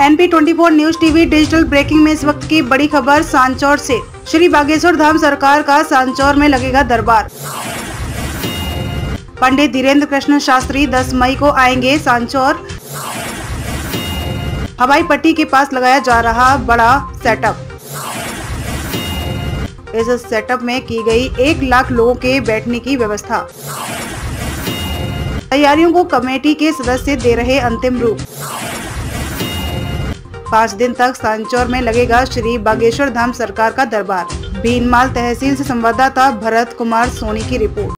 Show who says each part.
Speaker 1: NP 24 news TV digital breaking में इस वक्त की बड़ी खबर सांचौर से। श्री बागेश्वर धाम सरकार का सांचौर में लगेगा दरबार। पंडित धीरेन्द्र कृष्ण शास्त्री 10 मई को आएँगे सांचौर। हवाई पट्टी के पास लगाया जा रहा बड़ा सेटअप इस सेटअप में की गई एक लाख लोगों के बैठने की व्यवस्था। तैयारियों को कमेटी के सदस्य दे रहे अंतिम रूप। पाँच दिन तक सांचौर में लगेगा श्री बागेश्वर धाम सरकार का दरबार। भीनमाल तहसील से संवाददाता भरत कुमार सोनी की रिपोर्ट।